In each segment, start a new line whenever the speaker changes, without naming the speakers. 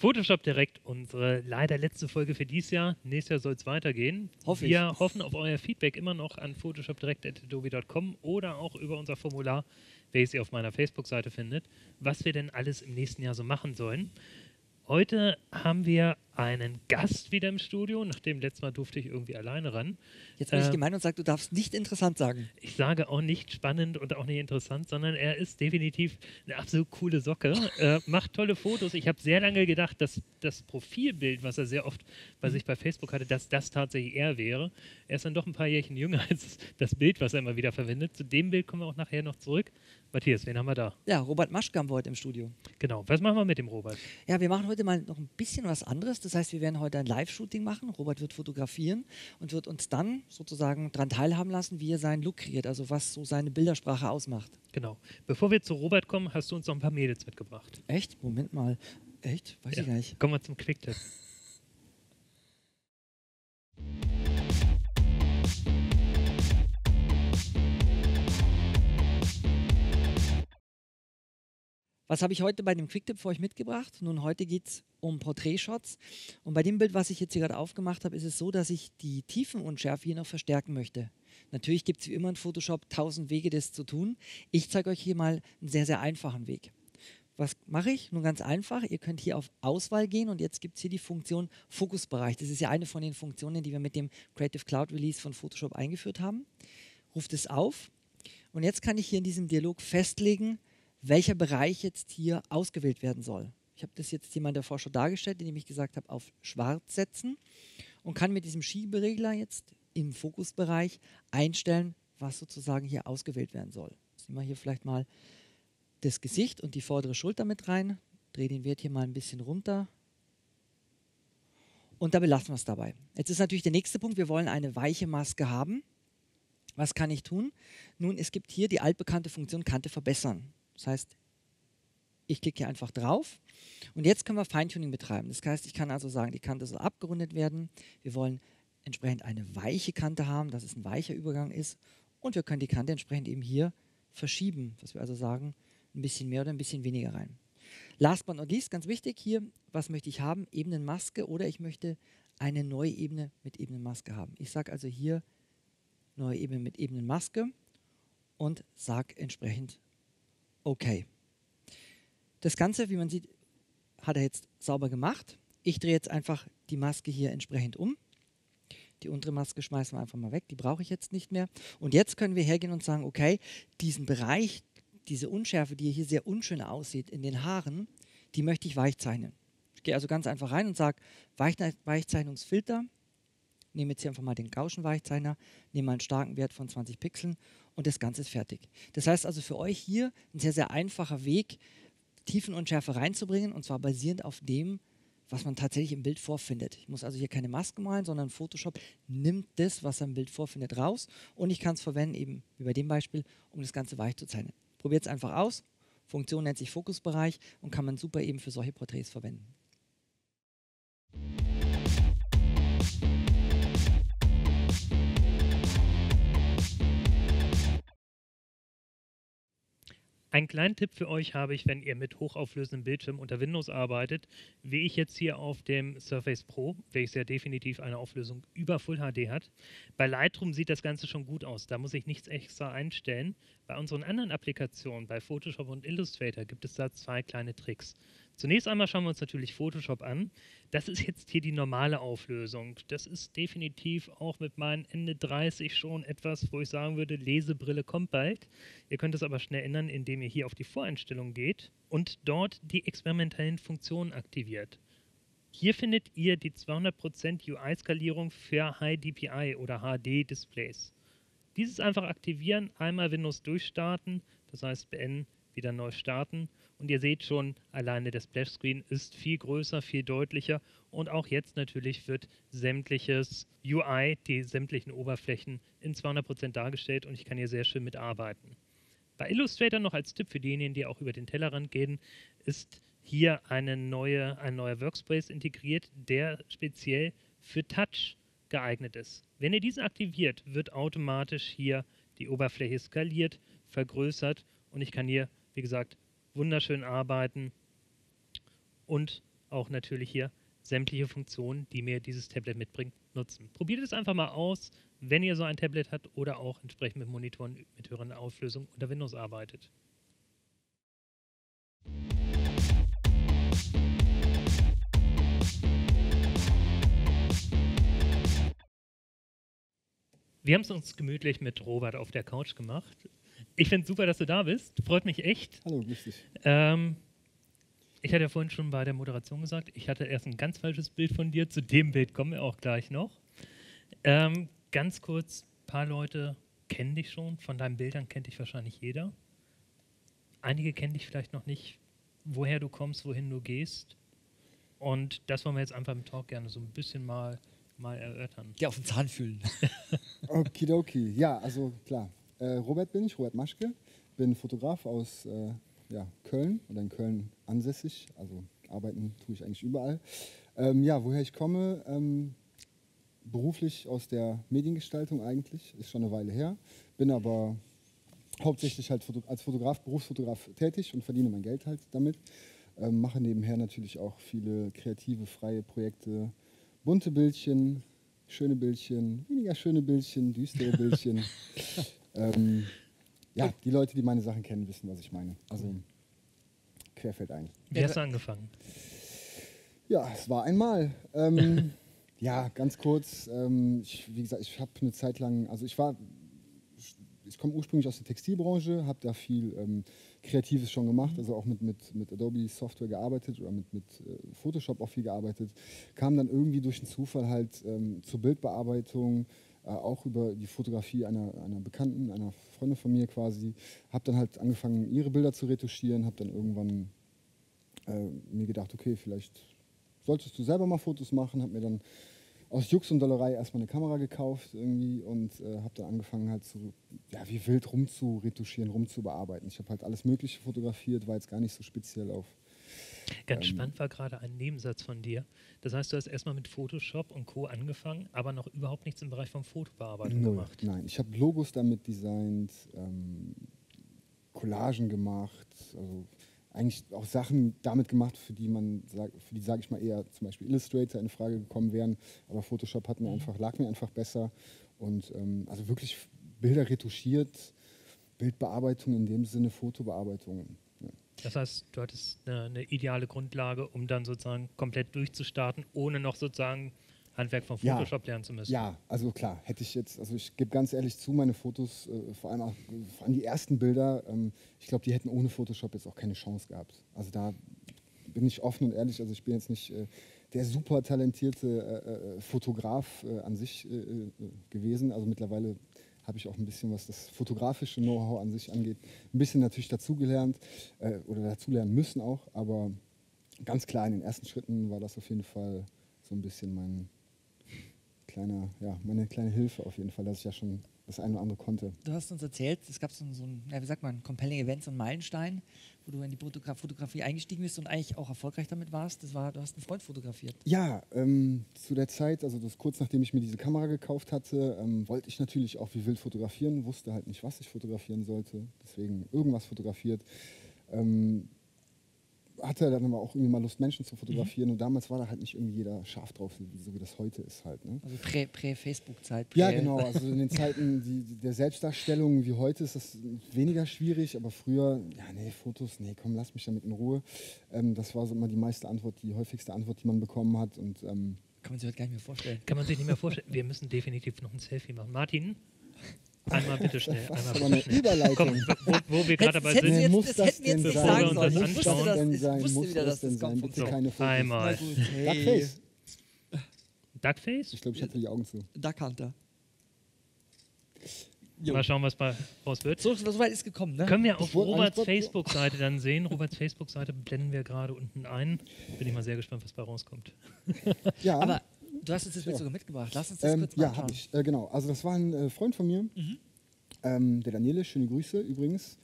Photoshop direkt unsere leider letzte Folge für dieses Jahr. Nächstes Jahr soll es weitergehen.
Hoffe
Wir hoffen auf euer Feedback immer noch an photoshopdirekt.adobe.com oder auch über unser Formular, welches ihr auf meiner Facebook-Seite findet, was wir denn alles im nächsten Jahr so machen sollen. Heute haben wir einen Gast wieder im Studio. Nachdem letztes Mal durfte ich irgendwie alleine ran.
Jetzt bin ich
Ähm,
gemein und sage, du darfst nicht interessant sagen.
Ich sage auch nicht spannend und auch nicht interessant, sondern er ist definitiv eine absolut coole Socke. äh, macht tolle Fotos. Ich habe sehr lange gedacht, dass das Profilbild, was er sehr oft bei sich bei Facebook hatte, dass das tatsächlich er wäre. Er ist dann doch ein paar Jährchen jünger als das Bild, was er immer wieder verwendet. Zu dem Bild kommen wir auch nachher noch zurück. Matthias, wen haben wir da?
Ja, Robert wir heute im Studio.
Genau. Was machen wir mit dem Robert?
Ja, wir machen heute mal noch ein bisschen was anderes. Das heißt, wir werden heute ein Live-Shooting machen. Robert wird fotografieren und wird uns dann sozusagen daran teilhaben lassen, wie er seinen Look kreiert, also was so seine Bildersprache ausmacht.
Genau. Bevor wir zu Robert kommen, hast du uns noch ein paar Mädels mitgebracht.
Echt? Moment mal. Echt? Weiß
Ja.
ich gar nicht.
Kommen wir zum Quicktip.
Was habe ich heute bei dem Quicktip für euch mitgebracht? Nun, heute geht es um Porträtshots. Und bei dem Bild, was ich jetzt hier gerade aufgemacht habe, ist es so, dass ich die Tiefenunschärfe hier noch verstärken möchte. Natürlich gibt es wie immer in Photoshop tausend Wege, das zu tun. Ich zeige euch hier mal einen sehr, sehr einfachen Weg. Was mache ich? Nun ganz einfach. Ihr könnt hier auf Auswahl gehen und jetzt gibt es hier die Funktion Fokusbereich. Das ist ja eine von den Funktionen, die wir mit dem Creative Cloud Release von Photoshop eingeführt haben. Ruft es auf und jetzt kann ich hier in diesem Dialog festlegen, welcher Bereich jetzt hier ausgewählt werden soll. Ich habe das jetzt in der Vorschau dargestellt, indem ich gesagt habe, auf Schwarz setzen und kann mit diesem Schieberegler jetzt im Fokusbereich einstellen, was sozusagen hier ausgewählt werden soll. Jetzt nehmen wir hier vielleicht mal das Gesicht und die vordere Schulter mit rein, drehe den Wert hier mal ein bisschen runter und da belassen wir es dabei. Jetzt ist natürlich der nächste Punkt, wir wollen eine weiche Maske haben. Was kann ich tun? Nun, es gibt hier die altbekannte Funktion Kante verbessern. Das heißt, ich klicke hier einfach drauf und jetzt können wir Feintuning betreiben. Das heißt, ich kann also sagen, die Kante soll abgerundet werden. Wir wollen entsprechend eine weiche Kante haben, dass es ein weicher Übergang ist und wir können die Kante entsprechend eben hier verschieben, dass wir also sagen, ein bisschen mehr oder ein bisschen weniger rein. Last but not least, ganz wichtig hier, was möchte ich haben? Ebenenmaske oder ich möchte eine neue Ebene mit Ebenenmaske haben. Ich sage also hier neue Ebene mit Ebenenmaske und sage entsprechend okay. Das Ganze, wie man sieht, hat er jetzt sauber gemacht. Ich drehe jetzt einfach die Maske hier entsprechend um. Die untere Maske schmeißen wir einfach mal weg, die brauche ich jetzt nicht mehr. Und jetzt können wir hergehen und sagen, okay, diesen Bereich, diese Unschärfe, die hier sehr unschön aussieht in den Haaren, die möchte ich weichzeichnen. Ich gehe also ganz einfach rein und sage, Weichzeichnungsfilter, nehme jetzt hier einfach mal den Gaußschen Weichzeichner, nehme einen starken Wert von 20 Pixeln und das Ganze ist fertig. Das heißt also für euch hier ein sehr, sehr einfacher Weg, Tiefenunschärfe reinzubringen und zwar basierend auf dem, was man tatsächlich im Bild vorfindet. Ich muss also hier keine Maske malen, sondern Photoshop nimmt das, was er im Bild vorfindet, raus und ich kann es verwenden, eben wie bei dem Beispiel, um das Ganze weich zu zeichnen. Probiert es einfach aus. Funktion nennt sich Fokusbereich und kann man super eben für solche Porträts verwenden.
Einen kleinen Tipp für euch habe ich, wenn ihr mit hochauflösendem Bildschirm unter Windows arbeitet, wie ich jetzt hier auf dem Surface Pro, welches ja definitiv eine Auflösung über Full HD hat. Bei Lightroom sieht das Ganze schon gut aus, da muss ich nichts extra einstellen. Bei unseren anderen Applikationen, bei Photoshop und Illustrator, gibt es da zwei kleine Tricks. Zunächst einmal schauen wir uns natürlich Photoshop an. Das ist jetzt hier die normale Auflösung. Das ist definitiv auch mit meinen Ende 30 schon etwas, wo ich sagen würde, Lesebrille kommt bald. Ihr könnt es aber schnell ändern, indem ihr hier auf die Voreinstellungen geht und dort die experimentellen Funktionen aktiviert. Hier findet ihr die 200% UI-Skalierung für High DPI oder HD-Displays. Dieses einfach aktivieren, einmal Windows durchstarten, das heißt beenden, wieder neu starten und ihr seht schon, alleine der Splash-Screen ist viel größer, viel deutlicher und auch jetzt natürlich wird sämtliches UI, die sämtlichen Oberflächen in 200% dargestellt und ich kann hier sehr schön mitarbeiten. Bei Illustrator noch als Tipp für diejenigen, die auch über den Tellerrand gehen, ist hier eine neue, ein neuer Workspace integriert, der speziell für Touch geeignet ist. Wenn ihr diesen aktiviert, wird automatisch hier die Oberfläche skaliert, vergrößert und ich kann hier, wie gesagt, wunderschön arbeiten und auch natürlich hier sämtliche Funktionen, die mir dieses Tablet mitbringt, nutzen. Probiert es einfach mal aus, wenn ihr so ein Tablet habt oder auch entsprechend mit Monitoren mit höheren Auflösung unter Windows arbeitet. Wir haben es uns gemütlich mit Robert auf der Couch gemacht. Ich finde es super, dass du da bist. Freut mich echt.
Hallo, grüß dich.
Ähm, ich hatte ja vorhin schon bei der Moderation gesagt, ich hatte erst ein ganz falsches Bild von dir. Zu dem Bild kommen wir auch gleich noch. Ähm, ganz kurz, ein paar Leute kennen dich schon. Von deinen Bildern kennt dich wahrscheinlich jeder. Einige kennen dich vielleicht noch nicht, woher du kommst, wohin du gehst. Und das wollen wir jetzt einfach im Talk gerne so ein bisschen mal, mal erörtern.
Die auf den Zahn fühlen.
Okidoki. Ja, also klar. Äh, Robert bin ich, Robert Maschke. Bin Fotograf aus äh, ja, Köln oder in Köln ansässig. Also arbeiten tue ich eigentlich überall. Ähm, ja, woher ich komme, ähm, beruflich aus der Mediengestaltung eigentlich, ist schon eine Weile her. Bin aber hauptsächlich halt als Fotograf, Berufsfotograf tätig und verdiene mein Geld halt damit. Ähm, mache nebenher natürlich auch viele kreative, freie Projekte, bunte Bildchen, schöne Bildchen, weniger schöne Bildchen, düstere Bildchen. Ähm, ja, die Leute, die meine Sachen kennen, wissen, was ich meine. Also querfeld ein.
Wie hast du angefangen?
Ja, es war einmal. Ähm, ja, ganz kurz. Ähm, ich, wie gesagt, ich habe eine Zeit lang, also ich war, ich komme ursprünglich aus der Textilbranche, habe da viel ähm, Kreatives schon gemacht, also auch mit, mit, mit Adobe Software gearbeitet oder mit, mit äh, Photoshop auch viel gearbeitet. Kam dann irgendwie durch den Zufall halt ähm, zur Bildbearbeitung, äh, auch über die Fotografie einer, einer Bekannten, einer Freundin von mir quasi. Habe dann halt angefangen, ihre Bilder zu retuschieren, habe dann irgendwann äh, mir gedacht, okay, vielleicht solltest du selber mal Fotos machen, habe mir dann aus Jux und Dollerei erstmal eine Kamera gekauft irgendwie und äh, habe dann angefangen halt so, ja, wie wild rumzuretuschieren, rumzubearbeiten. Ich habe halt alles Mögliche fotografiert, war jetzt gar nicht so speziell auf.
Ganz ähm, spannend war gerade ein Nebensatz von dir. Das heißt, du hast erstmal mit Photoshop und Co. angefangen, aber noch überhaupt nichts im Bereich von Fotobearbeitung
null,
gemacht.
Nein, ich habe Logos damit designt, ähm, Collagen gemacht, also eigentlich auch Sachen damit gemacht, für die man, für die sage ich mal eher zum Beispiel Illustrator in Frage gekommen wären, aber Photoshop hat mir mhm. einfach, lag mir einfach besser und ähm, also wirklich Bilder retuschiert, Bildbearbeitung in dem Sinne Fotobearbeitung.
Das heißt, du hattest eine, eine, ideale Grundlage, um dann sozusagen komplett durchzustarten, ohne noch sozusagen Handwerk von Photoshop
ja,
lernen zu müssen.
Ja, also klar, hätte ich jetzt, also ich gebe ganz ehrlich zu, meine Fotos, äh, vor allem auch, vor allem die ersten Bilder, ähm, ich glaube, die hätten ohne Photoshop jetzt auch keine Chance gehabt. Also da bin ich offen und ehrlich, also ich bin jetzt nicht äh, der super talentierte äh, äh Fotograf äh, an sich äh, gewesen. Also mittlerweile habe ich auch ein bisschen, was das fotografische Know-how an sich angeht, ein bisschen natürlich dazugelernt oder dazulernen müssen auch, aber ganz klar in den ersten Schritten war das auf jeden Fall so ein bisschen mein, kleiner, ja, meine kleine Hilfe auf jeden Fall, dass ich ja schon das eine oder andere konnte.
Du hast uns erzählt, es gab so, so ein, ja, wie sagt man, compelling Event, so ein Meilenstein, wo du in die Fotografie eingestiegen bist und eigentlich auch erfolgreich damit warst. Das war, du hast einen Freund fotografiert.
Ja, ähm, zu der Zeit, also das kurz nachdem ich mir diese Kamera gekauft hatte, ähm, wollte ich natürlich auch wie wild fotografieren, wusste halt nicht, was ich fotografieren sollte, deswegen irgendwas fotografiert. Ähm, hatte dann aber auch irgendwie mal Lust, Menschen zu fotografieren. Mhm. Und damals war da halt nicht irgendwie jeder scharf drauf, so wie das heute ist halt. Ne?
Also Prä-Facebook-Zeit.
Prä ja, genau. Also in den Zeiten die, die, der Selbstdarstellung wie heute ist das weniger schwierig, aber früher, ja, nee, Fotos, nee, komm, lass mich damit in Ruhe. Ähm, das war so immer die meiste Antwort, die häufigste Antwort, die man bekommen hat. Und, ähm,
Kann man sich heute gar nicht mehr vorstellen.
Kann man sich nicht mehr vorstellen. Wir müssen definitiv noch ein Selfie machen. Martin, Einmal bitte schnell.
Das einmal bitte schnell. Überleitung.
Komm, wo, wo wir gerade dabei sind.
Jetzt,
muss
das,
das
hätten wir jetzt nicht sagen sollen. Ich wusste, das,
denn sein?
ich wusste
muss
wieder, dass
das
das kommt.
Bitte
so,
keine Fotos.
Einmal.
Hey.
Duckface.
Duckface?
Ich glaube, ich hatte die Augen zu.
Duck Hunter.
Mal schauen, was bei raus wird.
So, so weit ist gekommen, ne?
Können wir auf Roberts Facebook-Seite dann sehen. Roberts Facebook-Seite blenden wir gerade unten ein. Bin ich mal sehr gespannt, was bei rauskommt.
Ja.
Aber du hast uns das Bild sogar mitgebracht. Lass uns das
ähm,
kurz mal
Ja, habe ich. Äh, genau. Also das war ein äh, Freund von mir.
Mhm.
Ähm, der Daniele, schöne Grüße übrigens.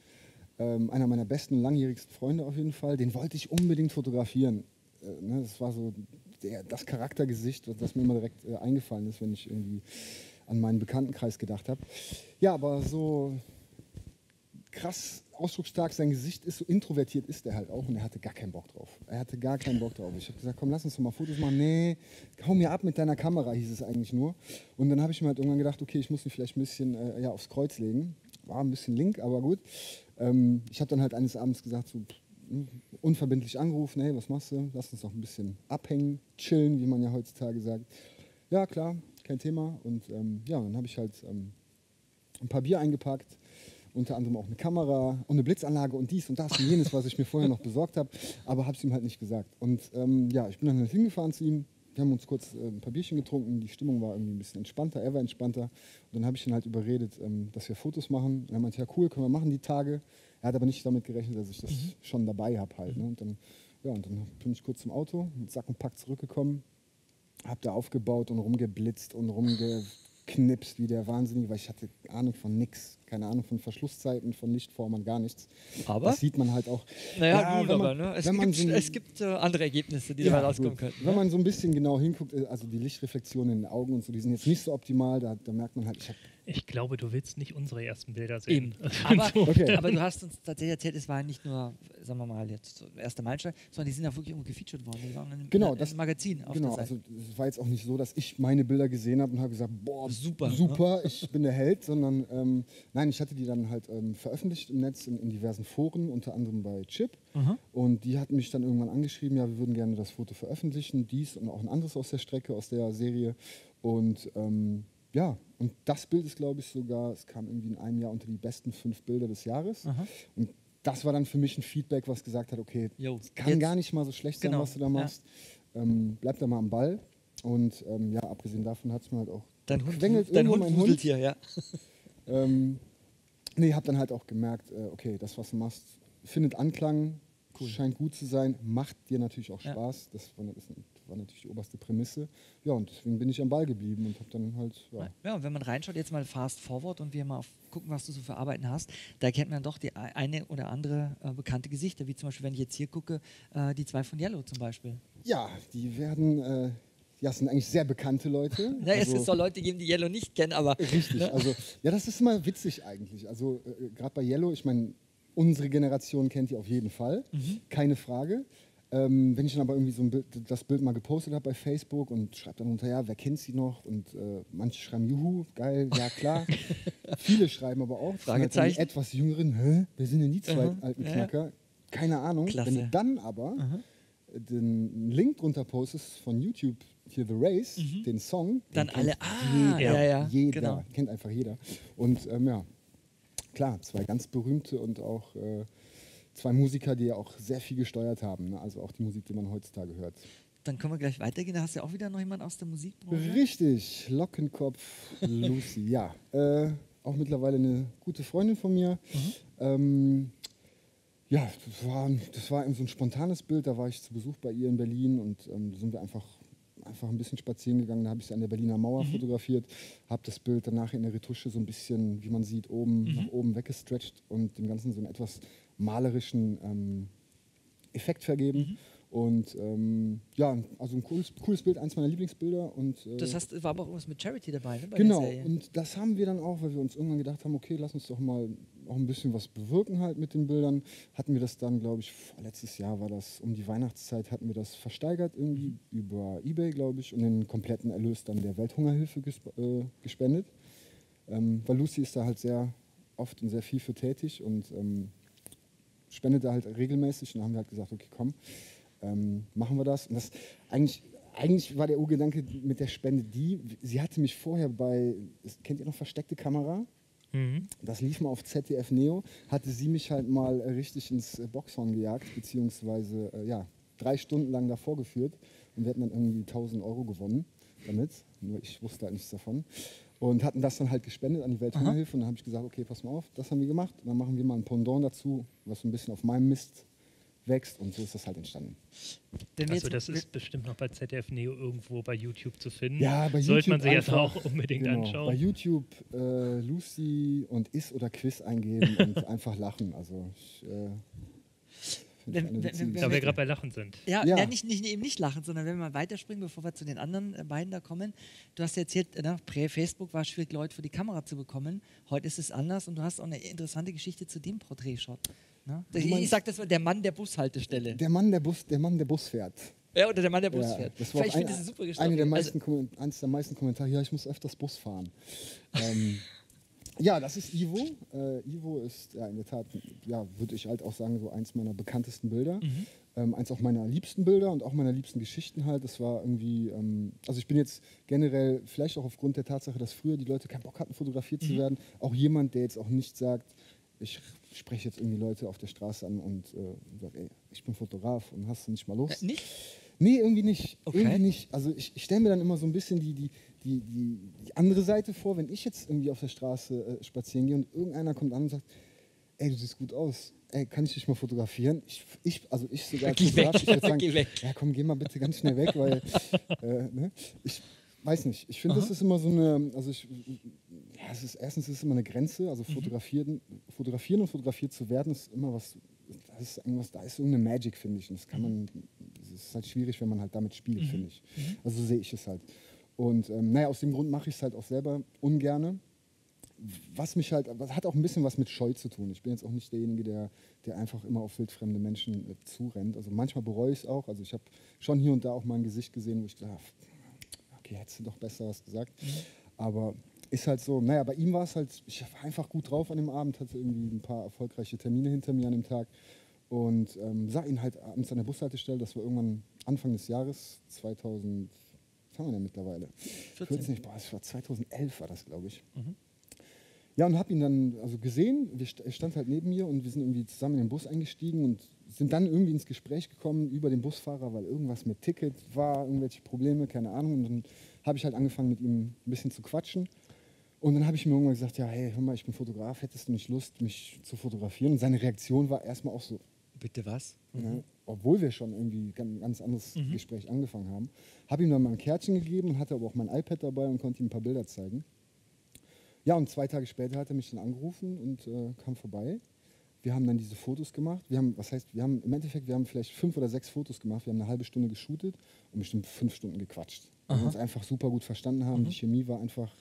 Ähm, einer meiner besten, langjährigsten Freunde auf jeden Fall. Den wollte ich unbedingt fotografieren. Äh, ne, das war so der, das Charaktergesicht, das mir immer direkt äh, eingefallen ist, wenn ich irgendwie an meinen Bekanntenkreis gedacht habe. Ja, aber so krass ausdrucksstark sein Gesicht ist, so introvertiert ist er halt auch und er hatte gar keinen Bock drauf. Er hatte gar keinen Bock drauf. Ich habe gesagt, komm, lass uns doch mal Fotos machen. Nee, hau mir ab mit deiner Kamera, hieß es eigentlich nur. Und dann habe ich mir halt irgendwann gedacht, okay, ich muss mich vielleicht ein bisschen äh, ja, aufs Kreuz legen. War ein bisschen link, aber gut. Ähm, ich habe dann halt eines Abends gesagt, so, hm, unverbindlich angerufen, hey, was machst du? Lass uns doch ein bisschen abhängen, chillen, wie man ja heutzutage sagt. Ja, klar, kein Thema. Und ähm, ja, dann habe ich halt ähm, ein paar Bier eingepackt, unter anderem auch eine Kamera und eine Blitzanlage und dies und das und jenes, was ich mir vorher noch besorgt habe, aber habe es ihm halt nicht gesagt. Und ähm, ja, ich bin dann halt hingefahren zu ihm. Wir haben uns kurz äh, ein paar Bierchen getrunken, die Stimmung war irgendwie ein bisschen entspannter, er war entspannter. Und dann habe ich ihn halt überredet, ähm, dass wir Fotos machen. Und er meinte, ja cool, können wir machen die Tage. Er hat aber nicht damit gerechnet, dass ich das mhm. schon dabei habe halt. Ne? Und dann, ja, und dann bin ich kurz zum Auto, mit Sack und Pack zurückgekommen, habe da aufgebaut und rumgeblitzt und rumgeknipst wie der Wahnsinnige, weil ich hatte Ahnung von nichts keine Ahnung von Verschlusszeiten, von Lichtformern, gar nichts.
Aber?
Das sieht man halt auch.
Naja, ja, gut, aber ne? es gibt, so es gibt äh, andere Ergebnisse, die ja, dabei rauskommen können.
Wenn man so ein bisschen genau hinguckt, äh, also die Lichtreflexionen in den Augen und so, die sind jetzt nicht so optimal, da, da merkt man halt, ich habe
ich glaube, du willst nicht unsere ersten Bilder sehen.
Eben. Aber, okay. aber, du hast uns tatsächlich erzählt, es war nicht nur, sagen wir mal, jetzt so erster Meilenstein, sondern die sind auch wirklich irgendwo gefeatured worden. Die waren in,
genau,
in,
das
Magazin. Auf
genau, also es war jetzt auch nicht so, dass ich meine Bilder gesehen habe und habe gesagt, boah, super, super, ne? ich bin der Held, sondern ähm, nein, ich hatte die dann halt ähm, veröffentlicht im Netz in, in, diversen Foren, unter anderem bei Chip. Mhm. Und die hatten mich dann irgendwann angeschrieben, ja, wir würden gerne das Foto veröffentlichen, dies und auch ein anderes aus der Strecke, aus der Serie. Und ähm, ja, und das Bild ist, glaube ich, sogar, es kam irgendwie in einem Jahr unter die besten fünf Bilder des Jahres. Aha. Und das war dann für mich ein Feedback, was gesagt hat, okay, es kann jetzt. gar nicht mal so schlecht sein, genau. was du da machst. Ja. Ähm, bleib da mal am Ball. Und ähm, ja, abgesehen davon hat es mir halt auch
dein Hund, dein Hund, Hund. hier, ja.
Ähm, nee, hab dann halt auch gemerkt, äh, okay, das, was du machst, findet Anklang, cool. scheint gut zu sein, macht dir natürlich auch Spaß. Ja. Das war, das war, natürlich die oberste Prämisse. Ja, und deswegen bin ich am Ball geblieben und habe dann halt.
Ja. ja, und wenn man reinschaut, jetzt mal fast forward und wir mal auf, gucken, was du so für Arbeiten hast, da kennt man doch die eine oder andere äh, bekannte Gesichter, wie zum Beispiel, wenn ich jetzt hier gucke, äh, die zwei von Yellow zum Beispiel.
Ja, die werden. Äh, ja, es sind eigentlich sehr bekannte Leute.
Ja, also, es soll Leute geben, die Yellow nicht kennen, aber.
Richtig, ne? also ja, das ist immer witzig eigentlich. Also äh, gerade bei Yellow, ich meine, Unsere Generation kennt die auf jeden Fall, mhm. keine Frage. Ähm, wenn ich dann aber irgendwie so Bild, das Bild mal gepostet habe bei Facebook und schreibe dann unter, ja, wer kennt sie noch? Und äh, manche schreiben, juhu, geil, ja klar. Viele schreiben aber auch,
Fragezeichen.
Halt etwas jüngeren, hä, wer sind denn die zwei uh alten Knacker? Keine Ahnung.
Klasse.
Wenn du dann aber uh den Link drunter postest von YouTube, hier The Race, mhm. den Song,
dann alle,
ah, jeder, ja, ja, jeder genau. kennt einfach jeder. Und ähm, ja, klar, zwei ganz berühmte und auch äh, zwei Musiker, die ja auch sehr viel gesteuert haben. Ne? Also auch die Musik, die man heutzutage hört.
Dann können wir gleich weitergehen. Da hast du ja auch wieder noch jemanden aus der Musikbranche.
Richtig, Lockenkopf Lucy, ja. Äh, auch mittlerweile eine gute Freundin von mir. Mhm. Ähm, ja, das war, das war so ein spontanes Bild. Da war ich zu Besuch bei ihr in Berlin und ähm, da sind wir einfach einfach ein bisschen spazieren gegangen. Da habe ich sie an der Berliner Mauer mhm. fotografiert, habe das Bild danach in der Retusche so ein bisschen, wie man sieht, oben mhm. nach oben weggestretcht und dem Ganzen so einen etwas malerischen ähm, Effekt vergeben. Mhm. Und ähm, ja, also ein cooles, cooles, Bild, eins meiner Lieblingsbilder. Und,
äh, das heißt, war aber auch irgendwas mit Charity dabei, ne?
genau, und das haben wir dann auch, weil wir uns irgendwann gedacht haben, okay, lass uns doch mal auch ein bisschen was bewirken halt mit den Bildern. Hatten wir das dann, glaube ich, letztes Jahr war das, um die Weihnachtszeit hatten wir das versteigert irgendwie über Ebay, glaube ich, und den kompletten Erlös dann der Welthungerhilfe gesp äh, gespendet. Ähm, weil Lucy ist da halt sehr oft und sehr viel für tätig und ähm, spendet da halt regelmäßig. Und dann haben wir halt gesagt, okay, komm, ähm, machen wir das. Und das eigentlich, eigentlich war der Urgedanke mit der Spende die, sie hatte mich vorher bei, kennt ihr noch versteckte Kamera? Mhm. Das lief mal auf ZDF Neo, hatte sie mich halt mal richtig ins Boxhorn gejagt, beziehungsweise äh, ja, drei Stunden lang davor geführt und wir hatten dann irgendwie 1000 Euro gewonnen damit, nur ich wusste halt nichts davon. Und hatten das dann halt gespendet an die Welthungerhilfe und dann habe ich gesagt, okay, pass mal auf, das haben wir gemacht und dann machen wir mal ein Pendant dazu, was so ein bisschen auf meinem Mist wächst und so ist das halt entstanden.
also das ist bestimmt noch bei ZDF Neo irgendwo bei YouTube zu finden.
Ja, bei YouTube
Sollte man sich jetzt auch unbedingt genau, anschauen.
Bei YouTube äh, Lucy und Is oder Quiz eingeben und einfach lachen. Also ich, äh,
Wenn- wenn- wenn-
Da wir gerade bei Lachen sind.
Ja,
Ja.
ja. nicht, nicht, eben nicht lachen, sondern wenn wir mal weiterspringen, bevor wir zu den anderen äh, beiden da kommen. Du hast ja erzählt, ne, Prä-Facebook war es schwierig, Leute vor die Kamera zu bekommen. Heute ist es anders und du hast auch eine interessante Geschichte zu dem Porträtshot. Ne? Ich, ich
meinst-
sag, das war der Mann der Bushaltestelle.
Der Mann, der Bus, der Mann, der Bus fährt.
ja, oder der Mann, der Bus
Ja,
fährt.
das war
finde,
ein-
das super
eine der
Also,
meisten, Kommen- eines der meisten Kommentare. Ja, ich muss öfters Bus fahren. ähm, ja, das ist Ivo. Äh, Ivo ist ja in der Tat, ja, würde ich halt auch sagen, so eins meiner bekanntesten Bilder.
Mhm.
Ähm, eins auch meiner liebsten Bilder und auch meiner liebsten Geschichten halt. Das war irgendwie, ähm, also ich bin jetzt generell, vielleicht auch aufgrund der Tatsache, dass früher die Leute keinen Bock hatten, fotografiert
Mhm.
zu werden, auch jemand, der jetzt auch nicht sagt, ich spreche jetzt irgendwie Leute auf der Straße an und äh, sage, ey, ich bin Fotograf und hast du nicht mal Lust?
äh, nicht?
Nee, irgendwie nicht.
Okay.
Irgendwie nicht. Also ich, ich stelle mir dann immer so ein bisschen die, die, die, die, die andere Seite vor, wenn ich jetzt irgendwie auf der Straße äh, spazieren gehe und irgendeiner kommt an und sagt, ey, du siehst gut aus. Ey, kann ich dich mal fotografieren? Ich, ich also ich sogar
Geh weg,
ich würde sagen,
geh weg.
ja komm, geh mal bitte ganz schnell weg, weil äh, ne? ich weiß nicht. Ich finde, das ist immer so eine, also ich, es ist erstens ist es immer eine Grenze. Also fotografieren, fotografieren und fotografiert zu werden ist immer was, das ist irgendwas, da ist irgendeine Magic, finde ich. Und das kann man, das ist halt schwierig, wenn man halt damit spielt, finde ich. Also so sehe ich es halt. Und ähm, naja, aus dem Grund mache ich es halt auch selber ungerne. Was mich halt, was hat auch ein bisschen was mit Scheu zu tun. Ich bin jetzt auch nicht derjenige, der, der einfach immer auf wildfremde Menschen äh, zurennt. Also manchmal bereue ich es auch. Also ich habe schon hier und da auch mal ein Gesicht gesehen, wo ich dachte, okay, hättest du doch besser was gesagt. Aber ist halt so, naja, bei ihm war es halt, ich war einfach gut drauf an dem Abend, hatte irgendwie ein paar erfolgreiche Termine hinter mir an dem Tag und ähm, sah ihn halt abends an der Bushaltestelle, das war irgendwann Anfang des Jahres, 2000, was haben wir denn mittlerweile?
14.
14, boah, das war 2011 war das, glaube ich. Ja, und habe ihn dann also gesehen. Er stand halt neben mir und wir sind irgendwie zusammen in den Bus eingestiegen und sind dann irgendwie ins Gespräch gekommen über den Busfahrer, weil irgendwas mit Ticket war, irgendwelche Probleme, keine Ahnung. Und dann habe ich halt angefangen mit ihm ein bisschen zu quatschen. Und dann habe ich mir irgendwann gesagt, ja, hey, hör mal, ich bin Fotograf, hättest du nicht Lust, mich zu fotografieren? Und seine Reaktion war erstmal auch so,
Bitte was?
Ne? Obwohl wir schon irgendwie ein ganz anderes Gespräch angefangen haben. Habe ihm dann mal ein Kärtchen gegeben und hatte aber auch mein iPad dabei und konnte ihm ein paar Bilder zeigen. Ja, und zwei Tage später hat er mich dann angerufen und äh, kam vorbei. Wir haben dann diese Fotos gemacht. Wir haben, was heißt, wir haben im Endeffekt, wir haben vielleicht fünf oder sechs Fotos gemacht. Wir haben eine halbe Stunde geshootet und bestimmt fünf Stunden gequatscht. Weil wir uns einfach super gut verstanden haben. Die Chemie war einfach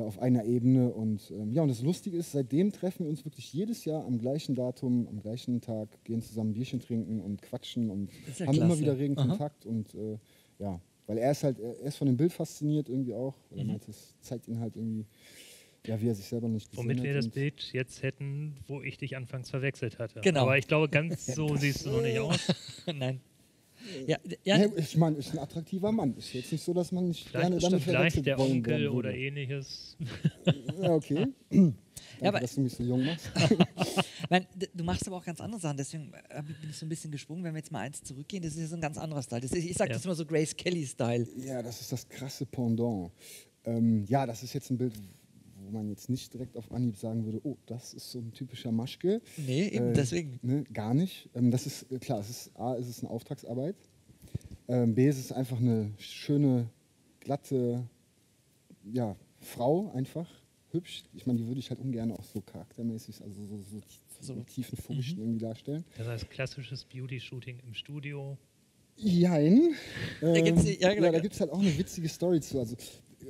auf einer Ebene. Und ähm, ja, und das Lustige ist, seitdem treffen wir uns wirklich jedes Jahr am gleichen Datum, am gleichen Tag, gehen zusammen ein Bierchen trinken und quatschen und
ja
haben immer
klasse.
wieder regen
Aha.
Kontakt. Und äh, ja, weil er ist halt, er ist von dem Bild fasziniert irgendwie auch. Weil er meint, es zeigt ihn halt irgendwie, ja, wie er sich selber nicht gesehen
Womit
hat.
wir das Bild jetzt hätten, wo ich dich anfangs verwechselt hatte.
Genau.
Aber ich glaube, ganz so siehst du noch nicht aus.
Nein. Ja, ja,
Ja, ich meine, ist ein attraktiver Mann. Ist jetzt nicht so, dass man nicht
Vielleicht,
gerne damit
vielleicht
verwechselt
der
wollen
Onkel oder
würde.
ähnliches.
Ja, okay. Danke,
aber-
dass du mich so jung machst.
Mein, d- du machst aber auch ganz andere Sachen, deswegen äh, bin ich so ein bisschen gesprungen. Wenn wir jetzt mal eins zurückgehen, das ist ja so ein ganz anderer Style. Das ist, ich sage
Ja.
das immer so Grace Kelly-Style.
Ja, das ist das krasse Pendant. Ähm, ja, das ist jetzt ein Bild, man jetzt nicht direkt auf Anhieb sagen würde, oh, das ist so ein typischer Maschke.
Nee, eben
Äh,
deswegen.
Ne, gar nicht. Ähm, das ist äh, klar, es ist, A, es ist eine Auftragsarbeit. Ähm, B, es ist einfach eine schöne, glatte ja, Frau, einfach hübsch. Ich meine, die würde ich halt ungern auch so charaktermäßig, also so, so, so,
So.
tiefen Furchen irgendwie darstellen.
Das heißt klassisches Beauty-Shooting im Studio.
Jein.
Da gibt's die- ja,
ja,
genau.
da gibt es halt auch eine witzige Story zu. Also,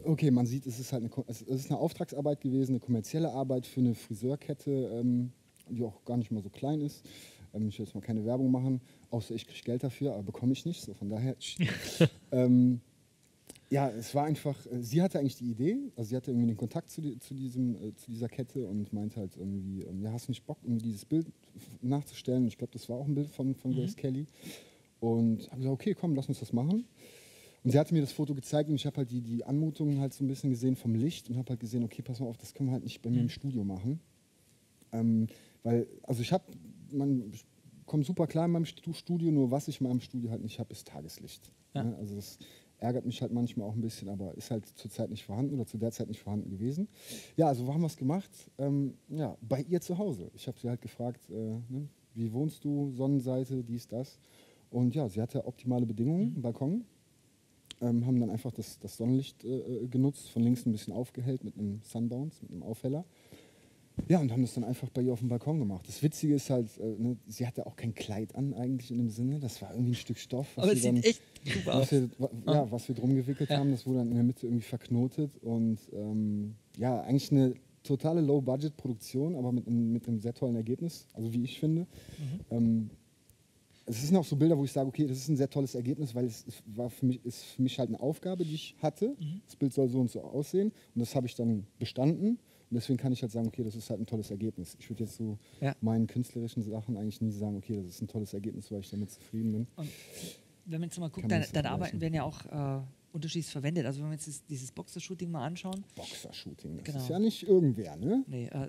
okay, man sieht, es ist halt eine, es ist eine Auftragsarbeit gewesen, eine kommerzielle Arbeit für eine Friseurkette, ähm, die auch gar nicht mal so klein ist. Ähm, ich will jetzt mal keine Werbung machen, außer ich kriege Geld dafür, aber bekomme ich nicht. So von daher. ähm, ja, es war einfach, äh, sie hatte eigentlich die Idee, also sie hatte irgendwie den Kontakt zu, die, zu, diesem, äh, zu dieser Kette und meinte halt irgendwie, ähm, ja, hast du nicht Bock, irgendwie dieses Bild nachzustellen? Ich glaube, das war auch ein Bild von, von Grace Kelly. Und habe gesagt, okay, komm, lass uns das machen. Und sie hatte mir das Foto gezeigt und ich habe halt die, die Anmutungen halt so ein bisschen gesehen vom Licht und habe halt gesehen, okay, pass mal auf, das können wir halt nicht bei mir im Studio machen. Ähm, weil, also ich habe, man ich komme super klar in meinem Stu- Studio, nur was ich in meinem Studio halt nicht habe, ist Tageslicht.
Ja.
Ne? Also das ärgert mich halt manchmal auch ein bisschen, aber ist halt zurzeit nicht vorhanden oder zu der Zeit nicht vorhanden gewesen. Ja, also haben wir es gemacht, ähm, ja, bei ihr zu Hause. Ich habe sie halt gefragt, äh, ne, wie wohnst du, Sonnenseite, dies, das. Und ja, sie hatte optimale Bedingungen, einen Balkon. Ähm, haben dann einfach das, das Sonnenlicht äh, äh, genutzt, von links ein bisschen aufgehellt mit einem Sunbounce, mit einem Aufheller. ja, und haben das dann einfach bei ihr auf dem Balkon gemacht. Das Witzige ist halt, äh, ne, sie hatte auch kein Kleid an eigentlich in dem Sinne. Das war irgendwie ein Stück Stoff. was
Aber
wir
es
dann,
sieht echt super aus.
wir, wa- ja, was wir drum gewickelt
Ja.
haben, das wurde dann in der Mitte irgendwie verknotet. Und ähm, ja, eigentlich eine totale Low-Budget-Produktion, aber mit einem, mit einem sehr tollen Ergebnis, also wie ich finde. Ähm, es sind auch so Bilder, wo ich sage, okay, das ist ein sehr tolles Ergebnis, weil es es war für mich, ist für mich halt eine Aufgabe, die ich hatte. Das Bild soll so und so aussehen und das habe ich dann bestanden. Und deswegen kann ich halt sagen, okay, das ist halt ein tolles Ergebnis. Ich würde jetzt so
Ja.
meinen künstlerischen Sachen eigentlich nie sagen, okay, das ist ein tolles Ergebnis, weil ich damit zufrieden bin.
Und wenn man jetzt mal guckt, deine, deine Arbeiten werden ja auch äh, unterschiedlich verwendet. Also wenn wir jetzt dieses, dieses Boxer-Shooting mal anschauen.
Boxer-Shooting, das
Genau.
ist ja nicht irgendwer, ne?
Nee, äh,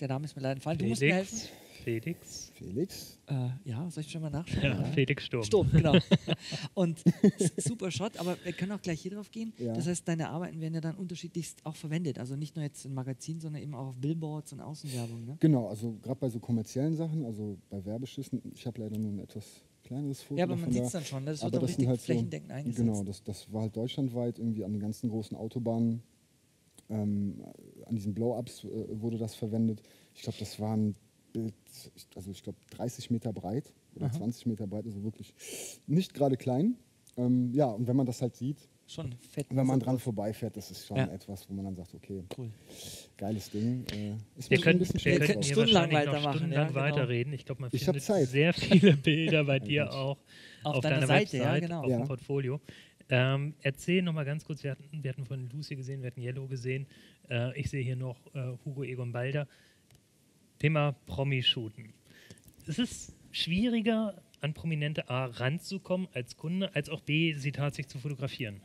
der Name ist mir leider entfallen. Du musst mir helfen.
Felix. Felix.
Felix.
Äh, ja, soll ich schon mal nachschauen?
Ja, Felix Sturm.
Sturm, genau. Und super Shot, aber wir können auch gleich hier drauf gehen.
Ja.
Das heißt, deine Arbeiten werden ja dann unterschiedlichst auch verwendet. Also nicht nur jetzt in Magazinen, sondern eben auch auf Billboards und Außenwerbung. Ne?
Genau, also gerade bei so kommerziellen Sachen, also bei Werbeschüssen, ich habe leider nur ein etwas kleineres Foto
Ja, aber man sieht es dann schon. ne? Das wird
Aber sind
richtig
halt so-
flächendeckend eingesetzt.
Genau, das, das war halt deutschlandweit irgendwie an den ganzen großen Autobahnen. Ähm, an diesen Blow-Ups äh, wurde das verwendet. Ich glaube, das war ein Bild, also ich glaube 30 Meter breit oder 20 Meter breit, also wirklich nicht gerade klein. Ähm, ja, und wenn man das halt sieht,
Schon fett.
wenn man dran vorbeifährt, das ist schon
Ja.
etwas, wo man dann sagt, okay,
Cool.
geiles Ding. Äh, ist
Wir können,
bisschen
wir
drauf.
hier
stundenlang weitermachen,
stundenlang
ja, genau.
weiterreden. Ich glaube, man
Ich
findet
Zeit.
sehr viele Bilder bei dir auch
Auf
auf,
deiner
deiner
Seite, ja,
Website,
genau.
auf
Ja.
dem Portfolio. Ähm, erzähl noch mal ganz kurz, wir hatten, wir hatten von Lucy gesehen, wir hatten Yellow gesehen. Äh, ich sehe hier noch äh, Hugo Egon Balder. Thema Promi-Shooten. Es ist schwieriger, an prominente A ranzukommen als Kunde, als auch B, sie tatsächlich zu fotografieren.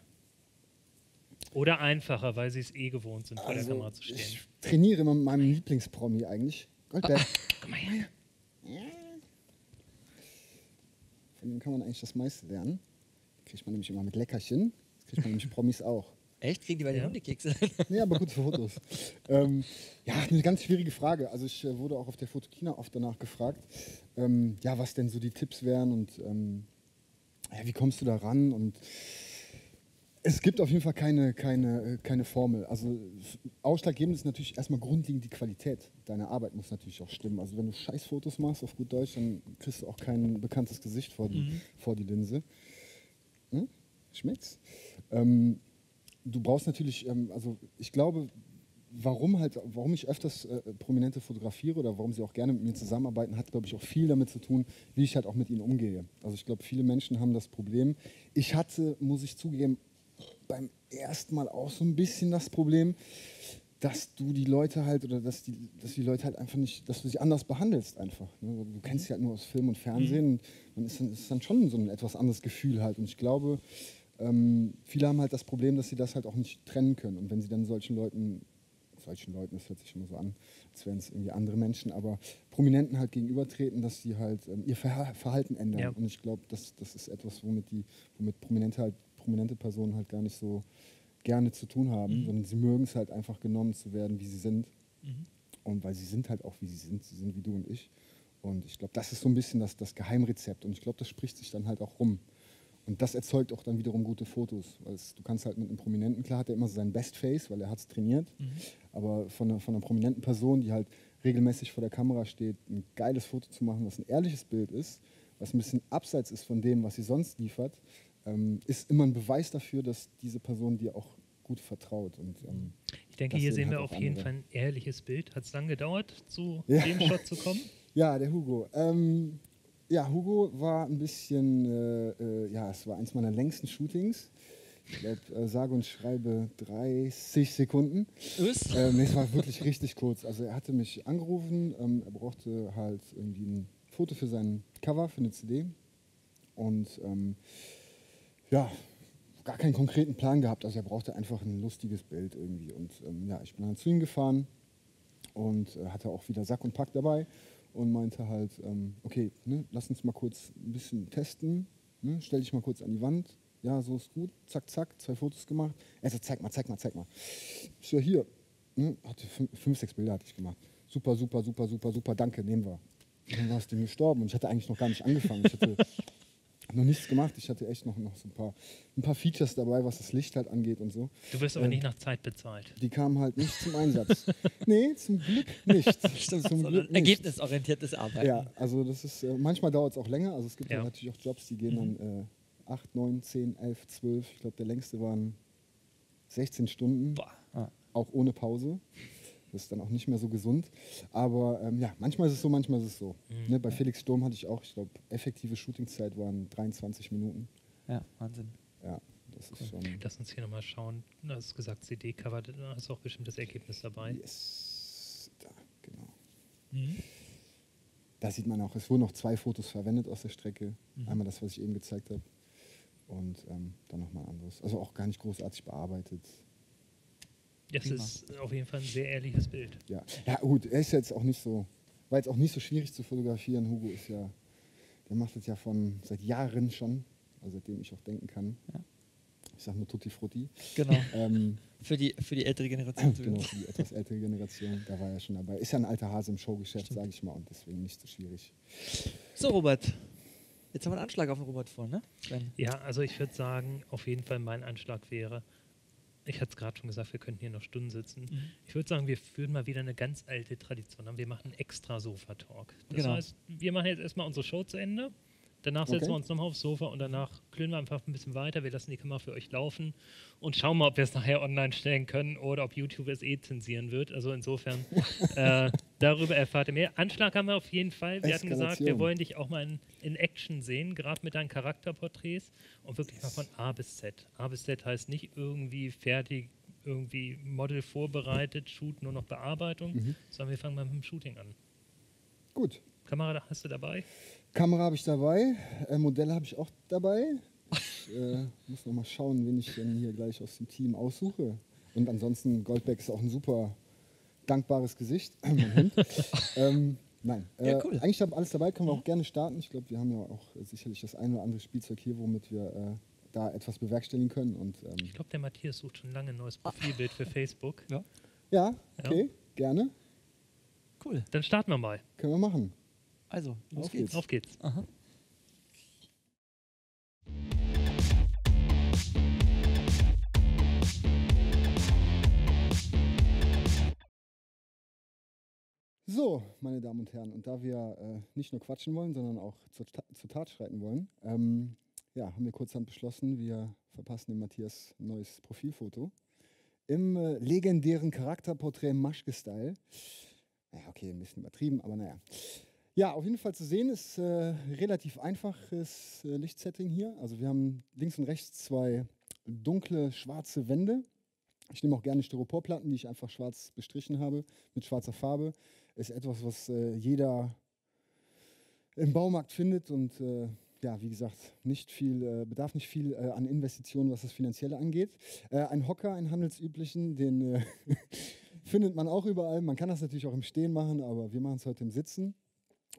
Oder einfacher, weil sie es eh gewohnt sind, vor der
Also,
Kamera zu stehen.
ich trainiere immer mit meinem Lieblingspromi eigentlich. Goldberg.
Komm mal her.
Von dem kann man eigentlich das meiste lernen. Kriegt man nämlich immer mit Leckerchen. Das kriegt man nämlich Promis auch.
Echt? Kriegen die bei den
Ja.
Hundekekse?
Nee, aber gut für Fotos. ähm, ja, eine ganz schwierige Frage. Also ich äh, wurde auch auf der Fotokina oft danach gefragt, ähm, ja, was denn so die Tipps wären und ähm, ja, wie kommst du da ran? Und es gibt auf jeden Fall keine, keine, äh, keine Formel. Also ausschlaggebend ist natürlich erstmal grundlegend die Qualität. Deine Arbeit muss natürlich auch stimmen. Also wenn du scheiß Fotos machst, auf gut Deutsch, dann kriegst du auch kein bekanntes Gesicht vor die, vor die Linse. Hm? Schmeckt's? Ähm, du brauchst natürlich, ähm, also ich glaube, warum halt, warum ich öfters äh, Prominente fotografiere oder warum sie auch gerne mit mir zusammenarbeiten, hat, glaube ich, auch viel damit zu tun, wie ich halt auch mit ihnen umgehe. Also ich glaube, viele Menschen haben das Problem. Ich hatte, muss ich zugeben, beim ersten Mal auch so ein bisschen das Problem, dass du die Leute halt oder dass die, dass die Leute halt einfach nicht, dass du sie anders behandelst einfach. Ne? Du kennst sie halt nur aus Film und Fernsehen und dann ist dann, ist dann schon so ein etwas anderes Gefühl halt. Und ich glaube, ähm, viele haben halt das Problem, dass sie das halt auch nicht trennen können. Und wenn sie dann solchen Leuten, solchen Leuten, das hört sich immer so an, als wären es irgendwie andere Menschen, aber Prominenten halt gegenübertreten, dass sie halt ähm, ihr Verha Verhalten ändern.
Ja.
Und ich glaube, das, das ist etwas, womit die, womit Prominente halt, prominente Personen halt gar nicht so gerne zu tun haben, sondern sie mögen es halt einfach genommen zu werden, wie sie sind. Und weil sie sind halt auch, wie sie sind, sie sind wie du und ich. Und ich glaube, das ist so ein bisschen das, das Geheimrezept. Und ich glaube, das spricht sich dann halt auch rum. Und das erzeugt auch dann wiederum gute Fotos. Weil es, du kannst halt mit einem Prominenten, klar hat er immer so sein Best Face, weil er hat es trainiert. Aber von einer, von einer prominenten Person, die halt regelmäßig vor der Kamera steht, ein geiles Foto zu machen, was ein ehrliches Bild ist, was ein bisschen abseits ist von dem, was sie sonst liefert, ähm, ist immer ein Beweis dafür, dass diese Person dir auch gut vertraut. Und, ähm,
Ich denke, hier
sehen
sehen wir
halt
auf jeden
andere.
Fall ein ehrliches Bild. Hat es lang gedauert, zu
Ja.
dem Shot zu kommen?
Ja, der Hugo. Ähm, ja, Hugo war ein bisschen, äh, äh, ja, es war eins meiner längsten Shootings. Ich glaube, äh, sage und schreibe 30 Sekunden.
Ist?
Ähm, es war wirklich richtig kurz. Also er hatte mich angerufen, ähm, er brauchte halt irgendwie ein Foto für sein Cover, für eine CD. Und ähm, ja, gar keinen konkreten Plan gehabt. Also er brauchte einfach ein lustiges Bild irgendwie. Und ähm, ja, ich bin dann zu ihm gefahren und äh, hatte auch wieder Sack und Pack dabei und meinte halt, ähm, okay, ne, lass uns mal kurz ein bisschen testen. Ne, stell dich mal kurz an die Wand. Ja, so ist gut. Zack, zack, zwei Fotos gemacht. Er sagt, zeig mal, zeig mal, zeig mal. Ich so, hier. Ne, hatte fünf, fünf, sechs Bilder hatte ich gemacht. Super, super, super, super, super, danke, nehmen wir. Dann war das Ding gestorben und ich hatte eigentlich noch gar nicht angefangen. Ich hatte noch nichts gemacht. Ich hatte echt noch, noch so ein paar, ein paar Features dabei, was das Licht halt angeht und so.
Du wirst aber
Ähm,
nicht nach Zeit bezahlt.
Die kamen halt nicht zum Einsatz. nee, zum Glück nicht.
Stimmt,
zum Glück nicht.
ergebnisorientiertes Arbeiten.
Ja, also das ist, äh, manchmal dauert es auch länger. Also es gibt
Ja.
natürlich auch Jobs, die gehen dann äh, 8, 9, 10, 11, 12. Ich glaube, der längste waren 16 Stunden,
Boah.
Ah.
auch ohne Pause. Das ist dann auch nicht mehr so gesund. Aber ähm, ja, manchmal ist es so, manchmal ist es so.
Mhm.
Ne, bei Felix Sturm hatte ich auch, ich glaube, effektive Shootingzeit waren 23 Minuten.
Ja, Wahnsinn.
Ja, das ist schon.
Lass uns hier nochmal schauen. Du hast gesagt CD-Cover, da hast du auch bestimmt das Ergebnis dabei.
Yes, da, genau.
Mhm.
Da sieht man auch, es wurden noch zwei Fotos verwendet aus der Strecke.
Mhm.
Einmal das, was ich eben gezeigt habe. Und ähm, dann nochmal ein anderes. Also auch gar nicht großartig bearbeitet.
Das
Prima.
ist auf jeden Fall ein sehr ehrliches Bild.
Ja. ja, gut, er ist jetzt auch nicht so, war jetzt auch nicht so schwierig zu fotografieren. Hugo ist ja, der macht das ja von seit Jahren schon, also seitdem ich auch denken kann.
Ja.
Ich sag nur Tutti Frutti.
Genau.
Ähm,
Für die, für die ältere Generation.
genau, für die etwas ältere Generation, da war er schon dabei. Ist ja ein alter Hase im Showgeschäft, sage ich mal, und deswegen nicht so schwierig.
So, Robert. Jetzt haben wir einen Anschlag auf den Robert vor, ne? Sven.
Ja, also ich würde sagen, auf jeden Fall mein Anschlag wäre, ich hatte es gerade schon gesagt, wir könnten hier noch Stunden sitzen.
Mhm.
Ich würde sagen, wir führen mal wieder eine ganz alte Tradition an. Wir machen einen extra Sofa-Talk. Das
Genau.
heißt, wir machen jetzt erstmal unsere Show zu Ende. Danach setzen
Okay.
wir uns nochmal aufs Sofa und danach klönen wir einfach ein bisschen weiter. Wir lassen die Kamera für euch laufen und schauen mal, ob wir es nachher online stellen können oder ob YouTube es eh zensieren wird. Also insofern, äh, darüber erfahrt ihr mehr. Anschlag haben wir auf jeden Fall. Wir hatten gesagt, wir wollen dich auch mal in, in Action sehen, gerade mit deinen Charakterporträts und wirklich mal von A bis Z. A bis Z heißt nicht irgendwie fertig, irgendwie Model vorbereitet, Shoot, nur noch Bearbeitung,
Mhm.
sondern wir fangen mal mit dem Shooting an.
Gut,
Kamera hast du dabei?
Kamera habe ich dabei, äh, Modelle habe ich auch dabei. Ich äh, muss noch mal schauen, wen ich denn hier gleich aus dem Team aussuche. Und ansonsten, Goldberg ist auch ein super dankbares Gesicht, ähm, nein, äh,
Ja, cool.
eigentlich habe ich alles dabei, können wir auch gerne starten. Ich glaube, wir haben ja auch sicherlich das ein oder andere Spielzeug hier, womit wir äh, da etwas bewerkstelligen können. Und ähm,
Ich glaube, der Matthias sucht schon lange ein neues Profilbild für Facebook.
Ja.
ja, okay, gerne,
Cool.
Dann starten wir mal.
können wir machen.
Also, los
Auf
geht's.
geht's.
Auf geht's.
Aha.
So, meine Damen und Herren, und da wir äh, nicht nur quatschen wollen, sondern auch zur, Ta zur Tat schreiten wollen, ähm, ja, haben wir kurzhand beschlossen, wir verpassen dem Matthias ein neues Profilfoto im äh, legendären Charakterporträt Maschke-Style. Ja, okay, ein bisschen übertrieben, aber naja. Ja, auf jeden Fall zu sehen ist äh, relativ einfaches äh, Lichtsetting hier. Also wir haben links und rechts zwei dunkle schwarze Wände. Ich nehme auch gerne Styroporplatten, die ich einfach schwarz bestrichen habe, mit schwarzer Farbe. Ist etwas, was äh, jeder im Baumarkt findet und äh, ja, wie gesagt, nicht viel, äh, bedarf nicht viel äh, an Investitionen, was das Finanzielle angeht. Ein Hocker, einen handelsüblichen, den findet man auch überall. Man kann das natürlich auch im Stehen machen, aber wir machen es heute im Sitzen.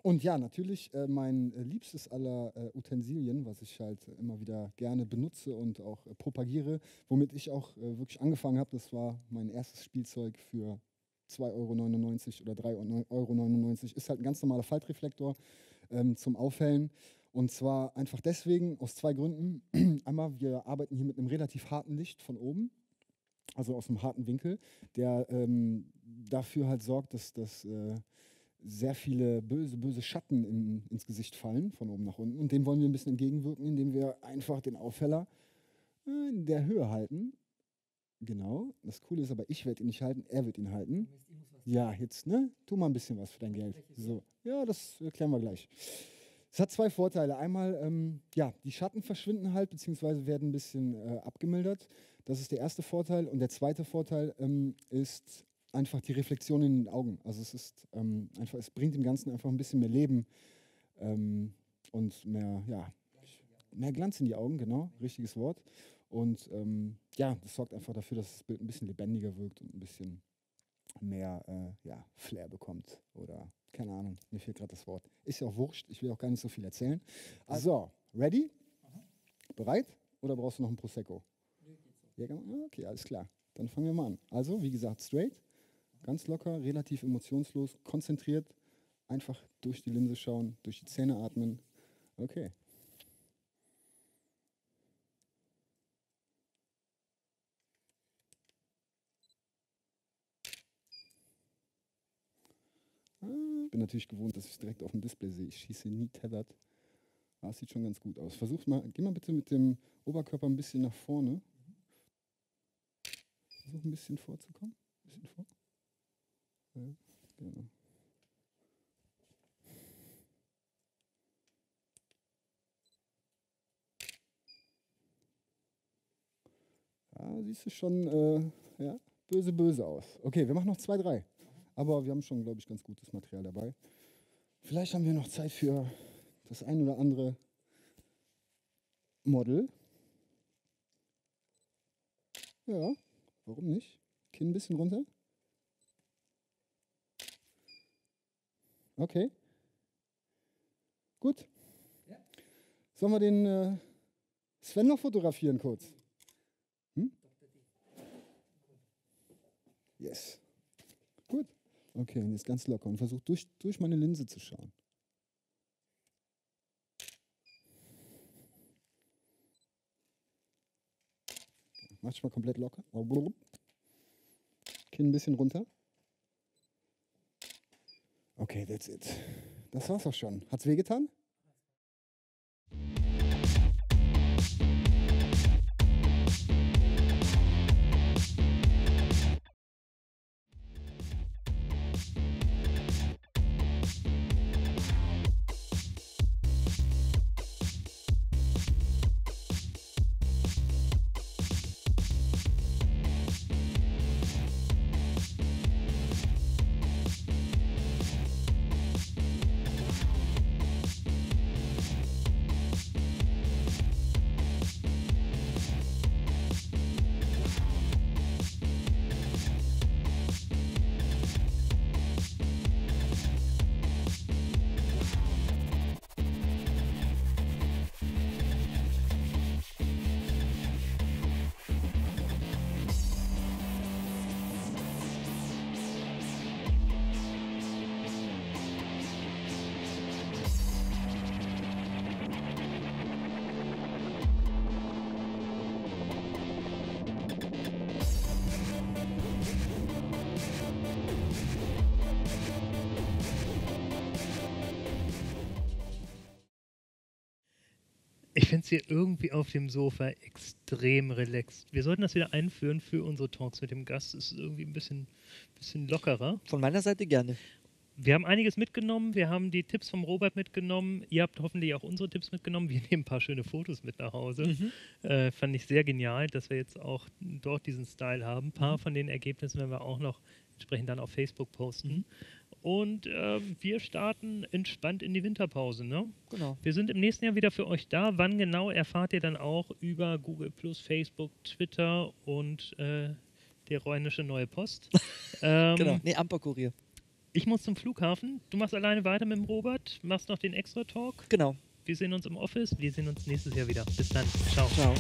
Und ja, natürlich äh, mein äh, liebstes aller äh, Utensilien, was ich halt immer wieder gerne benutze und auch äh, propagiere, womit ich auch äh, wirklich angefangen habe. Das war mein erstes Spielzeug für 2,99 Euro oder 3,99 Euro. Ist halt ein ganz normaler Faltreflektor ähm, zum Aufhellen. Und zwar einfach deswegen, aus zwei Gründen. Einmal, wir arbeiten hier mit einem relativ harten Licht von oben, also aus einem harten Winkel, der ähm, dafür halt sorgt, dass das äh, sehr viele böse, böse Schatten in, ins Gesicht fallen, von oben nach unten. Und dem wollen wir ein bisschen entgegenwirken, indem wir einfach den Aufheller äh, in der Höhe halten. Genau. Das Coole ist aber, ich werde ihn nicht halten, er wird ihn halten. Ja, jetzt, ne? Tu mal ein bisschen was für dein Geld. So. Ja, das erklären wir gleich. Es hat zwei Vorteile. Einmal, ähm, ja, die Schatten verschwinden halt, beziehungsweise werden ein bisschen äh, abgemildert. Das ist der erste Vorteil. Und der zweite Vorteil ähm, ist einfach die Reflexion in den Augen. Also es ist ähm, einfach, es bringt dem Ganzen einfach ein bisschen mehr Leben ähm, und mehr, ja, mehr Glanz in die Augen, genau, richtiges Wort. Und ähm, ja, das sorgt einfach dafür, dass das Bild ein bisschen lebendiger wirkt und ein bisschen mehr äh, ja, Flair bekommt. Oder keine Ahnung, mir fehlt gerade das Wort. Ist ja auch wurscht, ich will auch gar nicht so viel erzählen. So, ready? Bereit? Oder brauchst du noch ein Prosecco? Ja, kann man- ja, okay, alles klar. Dann fangen wir mal an. Also, wie gesagt, straight, Ganz locker, relativ emotionslos, konzentriert, einfach durch die Linse schauen, durch die Zähne atmen. Okay. Ich bin natürlich gewohnt, dass ich es direkt auf dem Display sehe. Ich schieße nie tethered. Aber ah, sieht schon ganz gut aus. Versucht mal, geh mal bitte mit dem Oberkörper ein bisschen nach vorne. Versuch ein bisschen vorzukommen. Ein bisschen vor. Ja, genau. Ja, siehst du schon, äh, ja, böse, böse aus. Okay, wir machen noch zwei, drei. Aber wir haben schon, glaube ich, ganz gutes Material dabei. Vielleicht haben wir noch Zeit für das ein oder andere Model. Ja, warum nicht? Kinn ein bisschen runter. Okay. Gut. Sollen wir den äh, Sven noch fotografieren kurz? Hm? Yes. Gut. Okay, und jetzt ganz locker und versuch durch, durch meine Linse zu schauen. Mach dich mal komplett locker. Kinn ein bisschen runter. Okay, that's it. Das war's auch schon. Hat's wehgetan?
Finde es hier irgendwie auf dem Sofa extrem relaxed. Wir sollten das wieder einführen für unsere Talks mit dem Gast. Es ist irgendwie ein bisschen, bisschen lockerer.
Von meiner Seite gerne.
Wir haben einiges mitgenommen. Wir haben die Tipps vom Robert mitgenommen. Ihr habt hoffentlich auch unsere Tipps mitgenommen. Wir nehmen ein paar schöne Fotos mit nach Hause.
Mhm.
Äh, fand ich sehr genial, dass wir jetzt auch dort diesen Style haben. Ein paar von den Ergebnissen werden wir auch noch entsprechend dann auf Facebook posten. Und ähm, wir starten entspannt in die Winterpause. Ne?
Genau.
Wir sind im nächsten Jahr wieder für euch da. Wann genau erfahrt ihr dann auch über Google Facebook, Twitter und äh, der rheinische Neue Post. ähm,
Genau. Nee, Amperkurier.
Ich muss zum Flughafen. Du machst alleine weiter mit dem Robert, machst noch den Extra-Talk.
Genau.
Wir sehen uns im Office. Wir sehen uns nächstes Jahr wieder. Bis dann. Ciao.
Ciao.